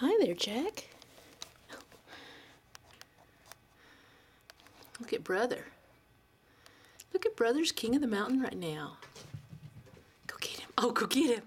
Hi there, Jack. Look at brother. Look at brother's king of the mountain right now. Go get him. Oh, go get him.